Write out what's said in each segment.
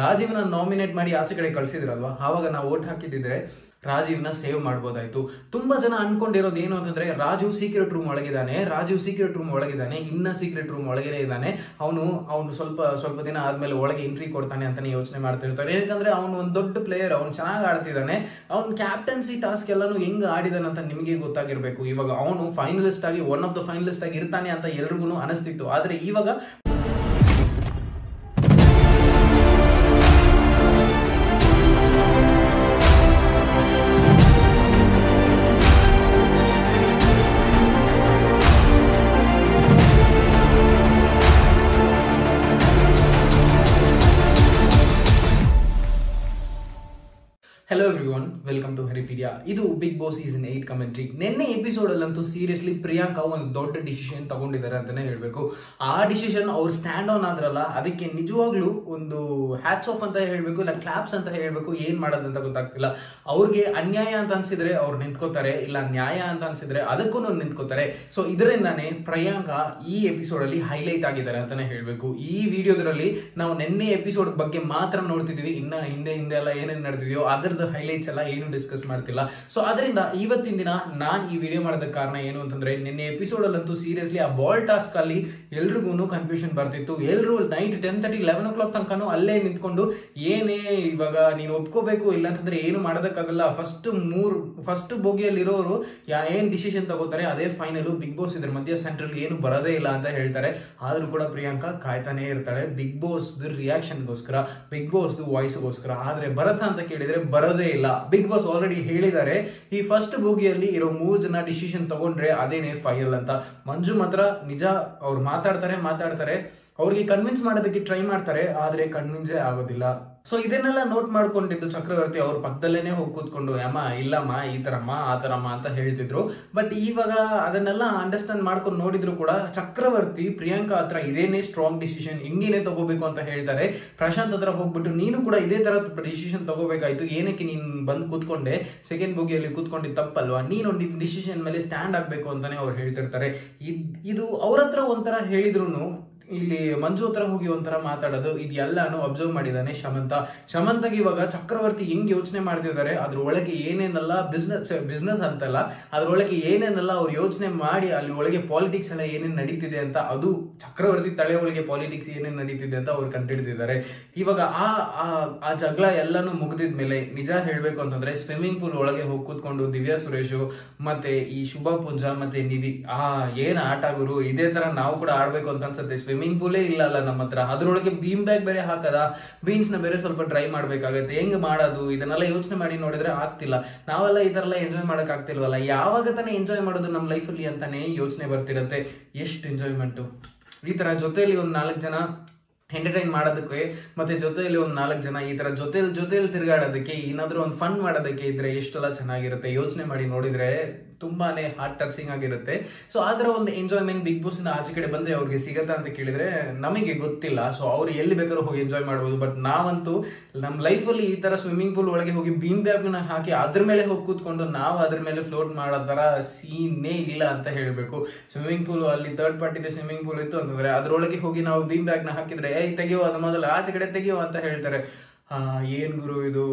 ರಾಜೀವ್ನ nominate ಮಾಡಿ ಆಚೆ ಕಡೆ ಕಳಿಸಿದ್ರಲ್ವಾ? ಆವಾಗ ನಾವು ಓಟ್ ಹಾಕಿದ್ದಿದ್ರೆ ರಾಜೀವ್ನ ಸೇವ್ ಮಾಡ್ಬೋದಾಯ್ತು. ತುಂಬಾ ಜನ ಅನ್ಕೊಂಡಿರೋದು ಏನು ಅಂತಂದ್ರೆ ರಾಜು ಸೀಕ್ರೆಟ್ ರೂಮ್ ಒಳಗಿದ್ದಾನೆ, ರಾಜೀವ್ ಸೀಕ್ರೆಟ್ ರೂಮ್ ಒಳಗಿದ್ದಾನೆ, ಇನ್ನ ಸೀಕ್ರೆಟ್ ರೂಮ್ ಒಳಗಡೆ ಇದ್ದಾನೆ. ಅವನು ಅವನು ಸ್ವಲ್ಪ ಸ್ವಲ್ಪ ದಿನ ಆದ್ಮೇಲೆ ಒಳಗೆ ಎಂಟ್ರಿ ಕೊಡ್ತಾನೆ ಅಂತಾನೆ ಯೋಚನೆ ಮಾಡ್ತಿರ್ತಾರೆ ಯಾಕಂದ್ರೆ ಅವನು ಒಂದು ದೊಡ್ಡ ಪ್ಲೇಯರ್ ಅವ್ನು ಚೆನ್ನಾಗಿ ಆಡ್ತಿದ್ದಾನೆ. ಅವ್ನ ಕ್ಯಾಪ್ಟನ್ಸಿ ಟಾಸ್ಕ್ ಎಲ್ಲಾನು ಹೆಂಗ್ ಆಡಿದಾನೆ ಅಂತ ನಿಮಗೆ ಗೊತ್ತಾಗಿರ್ಬೇಕು. ಇವಾಗ ಅವನು ಫೈನಲಿಸ್ಟ್ ಆಗಿ ಒನ್ ಆಫ್ ದ ಫೈನಲಿಸ್ಟ್ ಆಗಿ ಇರ್ತಾನೆ ಅಂತ ಎಲ್ರಿಗೂ ಅನಿಸ್ತಿತ್ತು. ಆದ್ರೆ ಇವಾಗ hello everyone welcome to Haripedia ಇದು Bigg Boss season eight commentary ನಿನ್ನೆ ಎಪಿಸೋಡ್ ಅಲ್ಲಂತೂ ಸೀರಿಯಸ್ಲಿ ಪ್ರಿಯಾಂಕಾ ಒಂದು ದೊಡ್ಡ ಡಿಸಿಷನ್ ತಗೊಂಡಿದ್ದಾರೆ ಅಂತಾನೆ ಹೇಳ್ಬೇಕು. ಆ ಡಿಸಿಷನ್ ಅವ್ರು ಸ್ಟ್ಯಾಂಡ್ ಆನ್ ಆದ್ರಲ್ಲ ಅದಕ್ಕೆ ನಿಜವಾಗ್ಲೂ ಒಂದು ಹ್ಯಾಟ್ಸ್ ಆಫ್ ಅಂತ ಹೇಳ್ಬೇಕು, ಇಲ್ಲ ಕ್ಲಾಪ್ಸ್ ಅಂತ ಹೇಳ್ಬೇಕು, ಏನ್ ಮಾಡೋದಂತ ಗೊತ್ತಾಗ್ತಿಲ್ಲ. ಅವ್ರಿಗೆ ಅನ್ಯಾಯ ಅಂತ ಅನ್ಸಿದ್ರೆ ಅವ್ರು ನಿಂತ್ಕೋತಾರೆ, ಇಲ್ಲ ನ್ಯಾಯ ಅಂತ ಅನ್ಸಿದ್ರೆ ಅದಕ್ಕೂ ನಿಂತ್ಕೋತಾರೆ. ಸೊ ಇದರಿಂದಾನೇ ಪ್ರಿಯಾಂಕಾ ಈ ಎಪಿಸೋಡ್ ಅಲ್ಲಿ ಹೈಲೈಟ್ ಆಗಿದ್ದಾರೆ ಅಂತಾನೆ ಹೇಳ್ಬೇಕು. ಈ ವಿಡಿಯೋದ್ರಲ್ಲಿ ನಾವು ನಿನ್ನೆ ಎಪಿಸೋಡ್ ಬಗ್ಗೆ ಮಾತ್ರ ನೋಡ್ತಿದ್ವಿ. ಇನ್ನ ಹಿಂದೆ ಹಿಂದೆ ಎಲ್ಲ ಏನೇನು ನಡೆದಿದೆಯೋ ಅದರದ್ದು ಹೈಲೈಟ್ಸ್ ಎಲ್ಲ ಏನು ಡಿಸ್ಕಸ್ ಮಾಡ್ತಿಲ್ಲ. ಸೊ ಅದರಿಂದ ಇವತ್ತಿನ ದಿನ ನಾನು ಈ ವಿಡಿಯೋ ಮಾಡೋದಕ್ಕೆ ಕಾರಣ ಏನು ಅಂತಂದ್ರೆ, ನಿನ್ನೆ ಎಪಿಸೋಡ್ ಅಲ್ಲಂತೂ ಸೀರಿಯಸ್ಲಿ ಆ ಬಾಲ್ ಟಾಸ್ಕ್ ಅಲ್ಲಿ ಎಲ್ರಿಗೂ ಕನ್ಫ್ಯೂಷನ್ ಬರ್ತಿತ್ತು. ಎಲ್ಲರೂ night ten thirty eleven o'clock ತನಕನೂ ಅಲ್ಲೇ ನಿಂತ್ಕೊಂಡು, ಏನೇ ಇವಾಗ ನೀನು ಒಪ್ಕೋಬೇಕು ಇಲ್ಲ ಅಂತಂದ್ರೆ ಏನು ಮಾಡೋದಕ್ಕಾಗಲ್ಲ. ಫಸ್ಟ್ ಮೂರು ಫಸ್ಟ್ ಬೋಗಿಯಲ್ಲಿರೋರು ಏನ್ ಡಿಸಿಷನ್ ತಗೋತಾರೆ, ಅದೇ ಫೈನಲ್ ಬಿಗ್ ಬಾಸ್ ಇದ್ರ ಮಧ್ಯ ಸೆಂಟ್ರಲ್ ಏನು ಬರೋದೇ ಇಲ್ಲ ಅಂತ ಹೇಳ್ತಾರೆ. ಆದ್ರೂ ಕೂಡ ಪ್ರಿಯಾಂಕಾ ಕಾಯ್ತಾನೆ ಇರ್ತಾಳೆ. ಬಿಗ್ ಬಾಸ್ ರಿಯಾಕ್ಷನ್ಗೋಸ್ಕರ ಬಿಗ್ ಬಾಸ್ ವಾಯ್ಸ್ಗೋಸ್ಕರ ಆದ್ರೆ ಬರತ್ತಾ ಅಂತ ಕೇಳಿದ್ರೆ ಬರೋದೇ ಇಲ್ಲ. ಬಿಗ್ ಬಾಸ್ ಆಲ್ರೆಡಿ ಹೇಳಿದ್ದಾರೆ, ಈ ಫಸ್ಟ್ ಬೋಗಿಯಲ್ಲಿ ಇರೋ ಮೂರು ಜನ ಡಿಸಿಷನ್ ತಗೊಂಡ್ರೆ ಅದೇನೇ ಫೈನಲ್ ಅಂತ. ಮಂಜು ಮಾತ್ರ ನಿಜ ಅವ್ರು ಮಾತಾಡ್ತಾರೆ ಮಾತಾಡ್ತಾರೆ. ಅವ್ರಿಗೆ ಕನ್ವಿನ್ಸ್ ಮಾಡೋದಕ್ಕೆ ಟ್ರೈ ಮಾಡ್ತಾರೆ, ಆದ್ರೆ ಕನ್ವಿನ್ಸೇ ಆಗೋದಿಲ್ಲ. ಸೊ ಇದನ್ನೆಲ್ಲ ನೋಟ್ ಮಾಡ್ಕೊಂಡಿದ್ದು ಚಕ್ರವರ್ತಿ ಅವ್ರ ಪಕ್ಕದಲ್ಲೇನೆ ಹೋಗಿ ಕೂತ್ಕೊಂಡು, ಅಮ್ಮ, ಇಲ್ಲಮ್ಮ, ಈ ತರಮ್ಮ ಆ ತರಮ್ಮ ಅಂತ ಹೇಳ್ತಿದ್ರು. ಬಟ್ ಇವಾಗ ಅದನ್ನೆಲ್ಲ ಅಂಡರ್ಸ್ಟ್ಯಾಂಡ್ ಮಾಡ್ಕೊಂಡು ನೋಡಿದ್ರು ಕೂಡ ಚಕ್ರವರ್ತಿ ಪ್ರಿಯಾಂಕಾ ಹತ್ರ ಇದೇನೇ ಸ್ಟ್ರಾಂಗ್ ಡಿಸಿಷನ್ ಹಿಂಗೇನೆ ತಗೋಬೇಕು ಅಂತ ಹೇಳ್ತಾರೆ. ಪ್ರಶಾಂತ್ ಹತ್ರ ಹೋಗ್ಬಿಟ್ಟು, ನೀನು ಕೂಡ ಇದೇ ತರ ಡಿಸಿಷನ್ ತಗೋಬೇಕಾಯ್ತು. ಏನಕ್ಕೆ ನೀನ್ ಬಂದು ಕೂತ್ಕೊಂಡೆ? ಸೆಕೆಂಡ್ ಬುಗಿಯಲ್ಲಿ ಕೂತ್ಕೊಂಡಿದ್ದು ತಪ್ಪಲ್ವಾ? ನೀನು ನಿಮ್ ಡಿಸಿಷನ್ ಮೇಲೆ ಸ್ಟ್ಯಾಂಡ್ ಆಗ್ಬೇಕು ಅಂತಾನೆ ಅವ್ರು ಹೇಳ್ತಿರ್ತಾರೆ. ಇದ್- ಇದು ಅವ್ರ ಹತ್ರ ಒಂಥರ ಹೇಳಿದ್ರು ಇಲ್ಲಿ ಮಂಜು ಹತ್ರ ಹೋಗಿ ಒಂಥರ ಮಾತಾಡೋದು ಇದೆಲ್ಲಾನು ಅಬ್ಸರ್ವ್ ಮಾಡಿದ್ದಾನೆ ಶಮಂತ. ಶಮಂತಗೆ ಇವಾಗ ಚಕ್ರವರ್ತಿ ಹೆಂಗ್ ಯೋಚನೆ ಮಾಡ್ತಿದ್ದಾರೆ ಅದ್ರ ಒಳಗೆ ಏನೇನೆಲ್ಲ ಬಿಸ್ನೆಸ್ ಬಿಸ್ನೆಸ್ ಅಂತಲ್ಲ ಅದ್ರೊಳಗೆ ಏನೇನೆಲ್ಲ ಅವ್ರು ಯೋಚನೆ ಮಾಡಿ ಅಲ್ಲಿ ಒಳಗೆ ಪಾಲಿಟಿಕ್ಸ್ ಎಲ್ಲ ಏನೇನ್ ನಡೀತಿದೆ ಅಂತ, ಅದು ಚಕ್ರವರ್ತಿ ತಲೆ ಒಳಗೆ ಪಾಲಿಟಿಕ್ಸ್ ಏನೇನು ನಡೀತಿದೆ ಅಂತ ಅವ್ರು ಕಂಡಿಡ್ತಿದ್ದಾರೆ ಇವಾಗ ಆ, ಆ- ಆ ಜಗಳ ಎಲ್ಲಾನು ಮುಗಿದಿದ್ಮೇಲೆ ನಿಜ ಹೇಳ್ಬೇಕು ಅಂತಂದ್ರೆ ಸ್ವಿಮ್ಮಿಂಗ್ ಪೂಲ್ ಒಳಗೆ ಹೋಗಿ ಕೂತ್ಕೊಂಡು ದಿವ್ಯಾ ಸುರೇಶು ಮತ್ತೆ ಈ ಶುಭ ಪುಂಜ ಮತ್ತೆ ನಿಧಿ, ಆ, ಏನ್ ಆಟ ಗುರು, ಇದೇ ತರ ನಾವು ಕೂಡ ಆಡ್ಬೇಕು ಅಂತ ಅನ್ಸುತ್ತೆ ಸ್ವಿಮ್ಮಿಂಗ್ ಪೂಲೇ ಇಲ್ಲ ಅಲ್ಲ ನಮ್ಮ ಹತ್ರ. ಅದರೊಳಗೆ ಬೀಮ್ ಬ್ಯಾಗ್ ಬೇರೆ ಹಾಕದ? ಬೀನ್ಸ್ನ ಬೇರೆ ಸ್ವಲ್ಪ ಡ್ರೈ ಮಾಡಬೇಕಾಗತ್ತೆ. ಹೆಂಗ್ ಮಾಡೋದು? ಇದನ್ನೆಲ್ಲ ಯೋಚನೆ ಮಾಡಿ ನೋಡಿದ್ರೆ ಆಗ್ತಿಲ್ಲ. ನಾವೆಲ್ಲ ಈ ಥರ ಎಲ್ಲ ಎಂಜಾಯ್ ಮಾಡಕ್ ಆಗ್ತಿಲ್ವಲ್ಲ? ಯಾವಾಗ ತಾನೇ ಎಂಜಾಯ್ ಮಾಡೋದು ನಮ್ಮ ಲೈಫಲ್ಲಿ ಅಂತಾನೆ ಯೋಚನೆ ಬರ್ತಿರತ್ತೆ. ಎಷ್ಟು ಎಂಜಾಯ್ಮೆಂಟು ಈ ತರ ಜೊತೆಯಲ್ಲಿ ಒಂದು ನಾಲ್ಕು ಜನ ಎಂಟರ್ಟೈನ್ ಮಾಡೋದಕ್ಕೆ ಮತ್ತೆ ಜೊತೆಯಲ್ಲಿ ಒಂದು ನಾಲ್ಕು ಜನ ಈ ತರ ಜೊತೆಲಿ ಜೊತೆಯಲ್ಲಿ ತಿರುಗಾಡೋದಕ್ಕೆ ಏನಾದರೂ ಒಂದು ಫನ್ ಮಾಡೋದಕ್ಕೆ ಇದ್ರೆ ಎಷ್ಟೆಲ್ಲ ಚೆನ್ನಾಗಿರುತ್ತೆ? ಯೋಚನೆ ಮಾಡಿ ನೋಡಿದ್ರೆ ತುಂಬಾನೇ ಹಾರ್ಟ್ ಟಚಿಂಗ್ ಆಗಿರುತ್ತೆ. ಸೊ ಅದರ ಒಂದು ಎಂಜಾಯ್ಮೆಂಟ್ ಬಿಗ್ ಬಾಸ್ ಆಚೆ ಕಡೆ ಬಂದ್ರೆ ಅವ್ರಿಗೆ ಸಿಗತ್ತಾ ಅಂತ ಕೇಳಿದ್ರೆ ನಮಗೆ ಗೊತ್ತಿಲ್ಲ. ಸೊ ಅವ್ರು ಎಲ್ಲಿ ಬೇಕಾದ್ರೂ ಹೋಗಿ ಎಂಜಾಯ್ ಮಾಡ್ಬೋದು. ಬಟ್ ನಾವಂತೂ ನಮ್ಮ ಲೈಫಲ್ಲಿ ಈ ತರ ಸ್ವಿಮ್ಮಿಂಗ್ ಪೂಲ್ ಒಳಗೆ ಹೋಗಿ ಬೀಮ್ ಬ್ಯಾಗ್ನ ಹಾಕಿ ಅದ್ರ ಮೇಲೆ ಹೋಗಿ ಕೂತ್ಕೊಂಡು ನಾವು ಅದ್ರ ಮೇಲೆ ಫ್ಲೋಟ್ ಮಾಡೋ ತರ ಸೀನೇ ಇಲ್ಲ ಅಂತ ಹೇಳ್ಬೇಕು. ಸ್ವಿಮ್ಮಿಂಗ್ ಪೂಲ್ ಅಲ್ಲಿ ಥರ್ಡ್ ಪಾರ್ಟಿದೆ ಸ್ವಿಮ್ಮಿಂಗ್ ಪೂಲ್ ಇತ್ತು ಅಂತಂದ್ರೆ ಅದ್ರೊಳಗೆ ಹೋಗಿ ನಾವು ಬೀಮ್ ಬ್ಯಾಗ್ನ ಹಾಕಿದ್ರೆ, ಏಯ್, ತೆಗಿಯೋ ಅದು ಮೊದಲು, ಆಚೆ ಕಡೆ ತೆಗಿಯೋ ಅಂತ ಹೇಳ್ತಾರೆ. ಏನ್ ಗುರು ಇದು?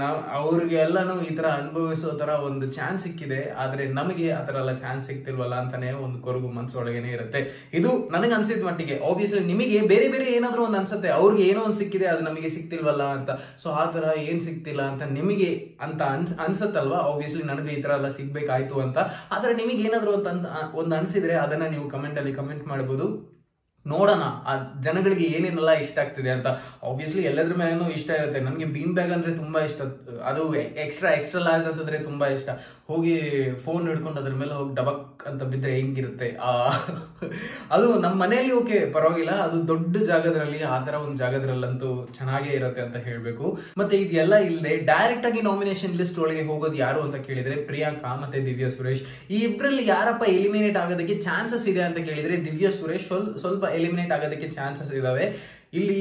ನಾವು ಎಲ್ಲಾನು ಈ ತರ ಅನುಭವಿಸೋ ಥರ ಒಂದು ಚಾನ್ಸ್ ಸಿಕ್ಕಿದೆ. ಆದರೆ ನಮಗೆ ಆ ಥರ ಎಲ್ಲ ಚಾನ್ಸ್ ಸಿಗ್ತಿಲ್ವಲ್ಲ ಅಂತಲೇ ಒಂದು ಕೊರಗು ಮನ್ಸೊಳಗೇನೆ ಇರುತ್ತೆ. ಇದು ನನಗೆ ಅನ್ಸಿದ ಮಟ್ಟಿಗೆ. ಆಬ್ವಿಯಸ್ಲಿ ನಿಮಗೆ ಬೇರೆ ಬೇರೆ ಏನಾದರೂ ಒಂದು ಅನ್ಸುತ್ತೆ. ಅವ್ರಿಗೆ ಏನೋ ಒಂದು ಸಿಕ್ಕಿದೆ, ಅದು ನಮಗೆ ಸಿಗ್ತಿಲ್ವಲ್ಲ ಅಂತ. ಸೊ ಆ ಥರ ಏನು ಸಿಗ್ತಿಲ್ಲ ಅಂತ ನಿಮಗೆ ಅಂತ ಅನ್ಸ್, ಅನ್ಸುತ್ತಲ್ವಾ? ಆಬ್ವಿಯಸ್ಲಿ ನನಗೆ ಈ ಥರ ಎಲ್ಲ ಸಿಗ್ಬೇಕಾಯ್ತು ಅಂತ. ಆದರೆ ನಿಮಗೆ ಏನಾದರೂ ಅಂತ ಒಂದು ಅನ್ಸಿದ್ರೆ ಅದನ್ನ ನೀವು ಕಮೆಂಟಲ್ಲಿ ಕಮೆಂಟ್ ಮಾಡ್ಬೋದು. ನೋಡೋಣ. ಆ ಜನಗಳಿಗೆ ಏನೇನೆಲ್ಲ ಇಷ್ಟ ಆಗ್ತಿದೆ ಅಂತ. ಆಬ್ವಿಯಸ್ಲಿ ಎಲ್ಲದ್ರ ಮೇಲೂ ಇಷ್ಟ ಇರುತ್ತೆ. ನನಗೆ ಬೀನ್ ಬ್ಯಾಗ್ ಅಂದರೆ ತುಂಬ ಇಷ್ಟ. ಅದು ಎಕ್ಸ್ಟ್ರಾ ಎಕ್ಸ್ಟ್ರಾ ಲಾರ್ಜ್ ಅಂತಂದ್ರೆ ತುಂಬ ಇಷ್ಟ. ಹೋಗಿ ಫೋನ್ ಹಿಡ್ಕೊಂಡು ಅದ್ರ ಮೇಲೆ ಹೋಗಿ ಡಬಕ್ ಅಂತ ಬಿದ್ದರೆ ಹೆಂಗಿರುತ್ತೆ? ಆ, ಅದು ನಮ್ಮ ಮನೆಯಲ್ಲಿ ಓಕೆ ಪರವಾಗಿಲ್ಲ. ಅದು ದೊಡ್ಡ ಜಾಗದ್ರಲ್ಲಿ, ಆ ಥರ ಒಂದು ಜಾಗದ್ರಲ್ಲಂತೂ ಚೆನ್ನಾಗೇ ಇರುತ್ತೆ ಅಂತ ಹೇಳಬೇಕು. ಮತ್ತೆ ಇದೆಲ್ಲ ಇಲ್ಲದೆ ಡೈರೆಕ್ಟಾಗಿ ನಾಮಿನೇಷನ್ ಲಿಸ್ಟ್ ಒಳಗೆ ಹೋಗೋದು ಯಾರು ಅಂತ ಕೇಳಿದರೆ ಪ್ರಿಯಾಂಕಾ ಮತ್ತೆ ದಿವ್ಯಾ ಸುರೇಶ್. ಈ ಇಬ್ಬರಲ್ಲಿ ಯಾರಪ್ಪ ಎಲಿಮಿನೇಟ್ ಆಗೋದಕ್ಕೆ ಚಾನ್ಸಸ್ ಇದೆ ಅಂತ ಕೇಳಿದರೆ ದಿವ್ಯಾ ಸುರೇಶ್ ಸ್ವಲ್- ಸ್ವಲ್ಪ ಎಲಿಮಿನೇಟ್ ಆಗೋದಕ್ಕೆ ಚಾನ್ಸಸ್ ಇದಾವೆ. ಇಲ್ಲಿ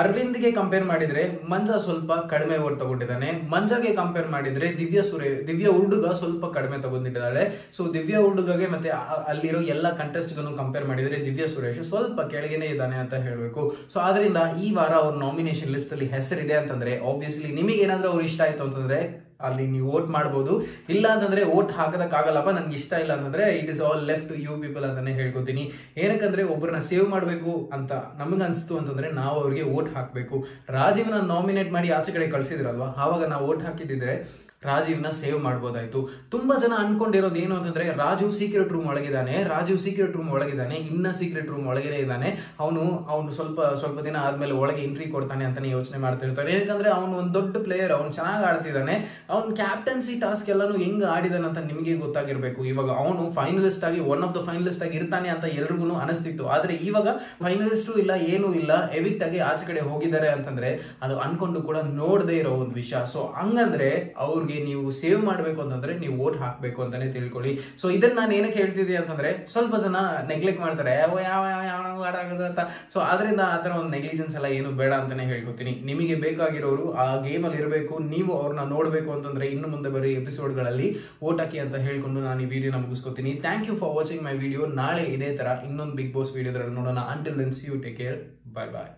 ಅರವಿಂದ್ಗೆ ಕಂಪೇರ್ ಮಾಡಿದ್ರೆ ಮಂಜ ಸ್ವಲ್ಪ ಕಡಿಮೆ ಓಟ್ ತಗೊಂಡಿದ್ದಾನೆ. ಮಂಜಾಗೆ ಕಂಪೇರ್ ಮಾಡಿದ್ರೆ ದಿವ್ಯ ಸುರೇ, ದಿವ್ಯ ಹುಡುಗ ಸ್ವಲ್ಪ ಕಡಿಮೆ ತಗೊಂಡಿದ್ದಾಳೆ. ಸೊ ದಿವ್ಯ ಹುಡುಗಗೆ ಮತ್ತೆ ಅಲ್ಲಿರೋ ಎಲ್ಲ ಕಂಟೆಸ್ಟ್ಗಳನ್ನು ಕಂಪೇರ್ ಮಾಡಿದ್ರೆ ದಿವ್ಯ ಸುರೇಶ್ ಸ್ವಲ್ಪ ಕೆಳಗೇನೆ ಇದ್ದಾನೆ ಅಂತ ಹೇಳಬೇಕು. ಸೊ ಆದ್ರಿಂದ ಈ ವಾರ ಅವ್ರ ನಾಮಿನೇಷನ್ ಲಿಸ್ಟ್ ಅಲ್ಲಿ ಹೆಸರಿದೆ ಅಂತಂದ್ರೆ ಆಬ್ವಿಯಸ್ಲಿ ನಿಮಗೆ ಏನಾದ್ರೂ ಅವ್ರು ಇಷ್ಟ ಆಯ್ತು ಅಂತಂದ್ರೆ ಅಲ್ಲಿ ನೀವು ವೋಟ್ ಮಾಡ್ಬೋದು. ಇಲ್ಲ ಅಂತಂದ್ರೆ ವೋಟ್ ಹಾಕೋದಕ್ಕಾಗಲ್ಲಪ್ಪ, ನನ್ಗೆ ಇಷ್ಟ ಇಲ್ಲ ಅಂತಂದ್ರೆ it is all left you people ಅಂತಾನೆ ಹೇಳ್ಕೊತೀನಿ. ಏನಕ್ಕಂದ್ರೆ ಒಬ್ಬರನ್ನ ಸೇವ್ ಮಾಡಬೇಕು ಅಂತ ನಮಗೆ ಅನಿಸ್ತು ಅಂತಂದ್ರೆ ನಾವು ಅವ್ರಿಗೆ ವೋಟ್ ಹಾಕಬೇಕು. ರಾಜೀವ್ನ ನಾಮಿನೇಟ್ ಮಾಡಿ ಆಚೆ ಕಡೆ ಕಳ್ಸಿದ್ರಲ್ವಾ? ಆವಾಗ ನಾವು ವೋಟ್ ಹಾಕಿದ್ದಿದ್ರೆ ರಾಜೀವ್ನ ಸೇವ್ ಮಾಡ್ಬೋದಾಯ್ತು. ತುಂಬಾ ಜನ ಅನ್ಕೊಂಡಿರೋದು ಏನು ಅಂತಂದ್ರೆ, ರಾಜು ಸೀಕ್ರೆಟ್ ರೂಮ್ ಒಳಗಿದ್ದಾನೆ ರಾಜೀವ್ ಸೀಕ್ರೆಟ್ ರೂಮ್ ಒಳಗಿದ್ದಾನೆ, ಇನ್ನ ಸೀಕ್ರೆಟ್ ರೂಮ್ ಒಳಗೇನೆ ಇದ್ದಾನೆ. ಅವನು ಅವನು ಸ್ವಲ್ಪ ಸ್ವಲ್ಪ ದಿನ ಆದ್ಮೇಲೆ ಒಳಗೆ ಎಂಟ್ರಿ ಕೊಡ್ತಾನೆ ಅಂತಾನೆ ಯೋಚನೆ ಮಾಡ್ತಿರ್ತಾರೆ ಯಾಕಂದ್ರೆ ಅವನು ಒಂದು ದೊಡ್ಡ ಪ್ಲೇಯರ್ ಅವ್ನು ಚೆನ್ನಾಗಿ ಆಡ್ತಿದ್ದಾನೆ. ಅವ್ನು ಕ್ಯಾಪ್ಟನ್ಸಿ ಟಾಸ್ಕ್ ಎಲ್ಲಾನು ಹೆಂಗ್ ಆಡಿದಾನೆ ಅಂತ ನಿಮಗೆ ಗೊತ್ತಾಗಿರ್ಬೇಕು. ಇವಾಗ ಅವನು ಫೈನಲಿಸ್ಟ್ ಆಗಿ ಒನ್ ಆಫ್ ದ ಫೈನಲಿಸ್ಟ್ ಆಗಿ ಇರ್ತಾನೆ ಅಂತ ಎಲ್ರಿಗೂ ಅನಿಸ್ತಿತ್ತು. ಆದ್ರೆ ಇವಾಗ ಫೈನಲಿಸ್ಟು ಇಲ್ಲ, ಏನೂ ಇಲ್ಲ ಎವಿಕ್ಟ್ ಆಗಿ ಆಚೆ ಕಡೆ ಹೋಗಿದ್ದಾರೆ ಅಂತಂದ್ರೆ, ಅದು ಅನ್ಕೊಂಡು ಕೂಡ ನೋಡದೇ ಇರೋ ಒಂದು ವಿಷಯ. ಸೊ ಹಂಗಂದ್ರೆ ನೀವು ಸೇವ್ ಮಾಡಬೇಕು ಅಂತಂದ್ರೆ ನೀವು ವೋಟ್ ಹಾಕಬೇಕು ಅಂತಾನೆ ತಿಳ್ಕೊಳ್ಳಿ. ಸೊ ಇದನ್ನ ನಾನು ಏನಕ್ಕೆ ಹೇಳ್ತಿದ್ದೆ ಅಂತಂದ್ರೆ ಸ್ವಲ್ಪ ಜನ ನೆಗ್ಲೆಕ್ಟ್ ಮಾಡ್ತಾರೆ. ಯಾವ ಯಾವ ಯಾವ ಅಂತ. ಸೊ ಅದರಿಂದ ಆ ಥರ ಒಂದು ನೆಗ್ಲಿಜೆನ್ಸ್ ಎಲ್ಲ ಏನು ಬೇಡ ಅಂತಾನೆ ಹೇಳ್ಕೊತೀನಿ. ನಿಮಗೆ ಬೇಕಾಗಿರೋರು ಆ ಗೇಮಲ್ಲಿ ಇರಬೇಕು. ನೀವು ಅವ್ರನ್ನ ನೋಡಬೇಕು ಅಂತಂದ್ರೆ ಇನ್ನು ಮುಂದೆ ಬರೀ ಎಪಿಸೋಡ್ಗಳಲ್ಲಿ ವೋಟ್ ಹಾಕಿ ಅಂತ ಹೇಳ್ಕೊಂಡು ನಾನು ಈ ವಿಡಿಯೋನ ಮುಗಿಸ್ಕೊತೀನಿ. Thank you for watching my video ನಾಳೆ ಇದೇ ತರ ಇನ್ನೊಂದು ಬಿಗ್ ಬಾಸ್ ವಿಡಿಯೋದ್ರಲ್ಲಿ ನೋಡೋಣ. Until then see you take care bye bye